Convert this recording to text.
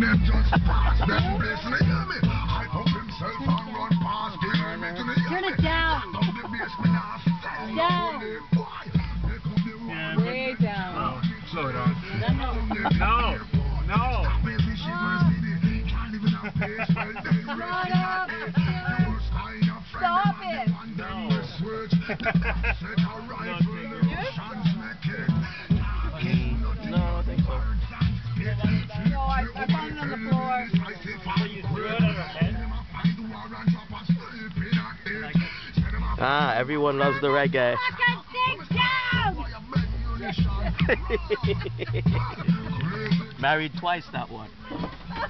them just pass them place. You hear me? I pump himself and run past the. You hear Turn it down. Down the base, me stand Down. no live, boy. They come the one Way down. Slow down. No, no. No. No. Baby, Ah, everyone loves the reggae. Fucking! Married twice, that one.